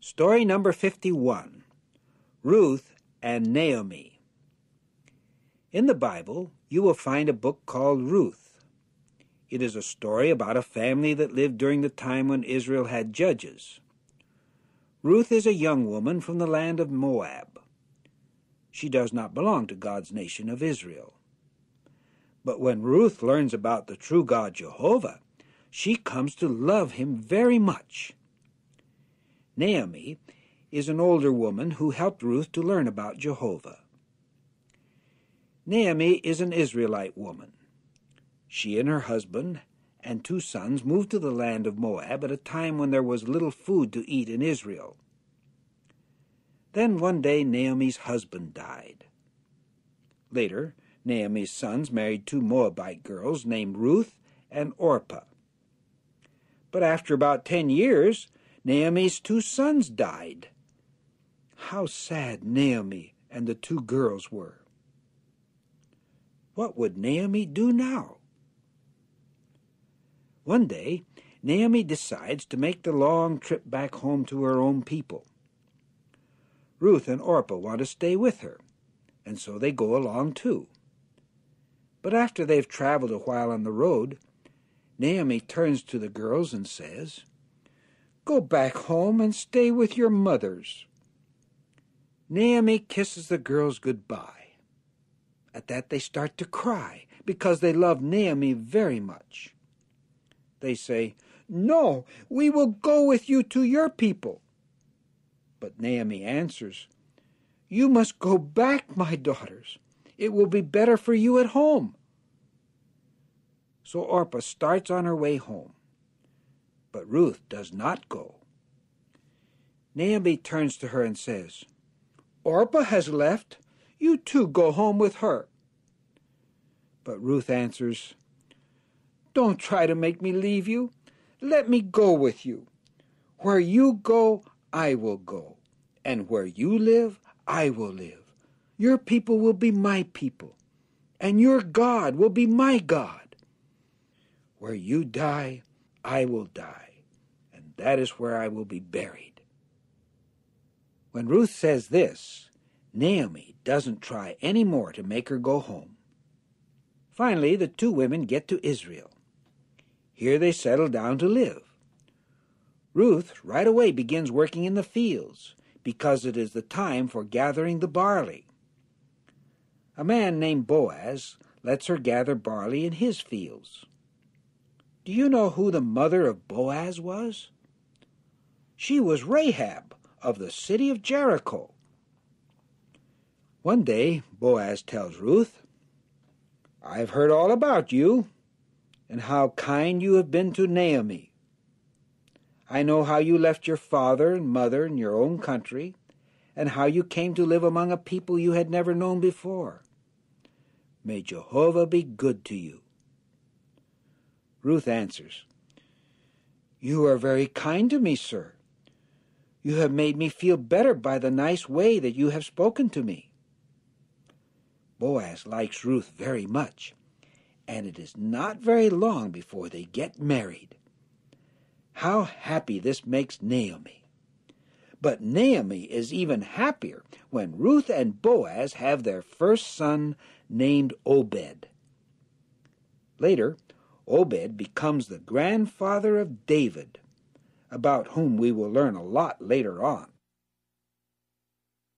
Story number 51 Ruth and Naomi. In the Bible, you will find a book called Ruth. It is a story about a family that lived during the time when Israel had judges. Ruth is a young woman from the land of Moab. She does not belong to God's nation of Israel. But when Ruth learns about the true God Jehovah, she comes to love him very much. Naomi is an older woman who helped Ruth to learn about Jehovah. Naomi is an Israelite woman. She and her husband and two sons moved to the land of Moab at a time when there was little food to eat in Israel. Then one day Naomi's husband died. Later, Naomi's sons married two Moabite girls named Ruth and Orpah. But after about ten years, Naomi's two sons died. How sad Naomi and the two girls were. What would Naomi do now? One day, Naomi decides to make the long trip back home to her own people. Ruth and Orpah want to stay with her, and so they go along too. But after they've traveled a while on the road, Naomi turns to the girls and says, Go back home and stay with your mothers. Naomi kisses the girls goodbye. At that they start to cry because they love Naomi very much. They say, No, we will go with you to your people. But Naomi answers, You must go back, my daughters. It will be better for you at home. So Orpah starts on her way home. But Ruth does not go. Naomi turns to her and says, Orpah has left. You too go home with her. But Ruth answers, Don't try to make me leave you. Let me go with you. Where you go, I will go. And where you live, I will live. Your people will be my people. And your God will be my God. Where you die, I will die, and that is where I will be buried. When Ruth says this, Naomi doesn't try any more to make her go home. Finally, the two women get to Israel. Here they settle down to live. Ruth right away begins working in the fields because it is the time for gathering the barley. A man named Boaz lets her gather barley in his fields. Do you know who the mother of Boaz was? She was Rahab of the city of Jericho. One day, Boaz tells Ruth, I've heard all about you and how kind you have been to Naomi. I know how you left your father and mother and your own country, and how you came to live among a people you had never known before. May Jehovah be good to you. Ruth answers, You are very kind to me, sir. You have made me feel better by the nice way that you have spoken to me. Boaz likes Ruth very much, and it is not very long before they get married. How happy this makes Naomi! But Naomi is even happier when Ruth and Boaz have their first son named Obed. Later, Obed becomes the grandfather of David, about whom we will learn a lot later on.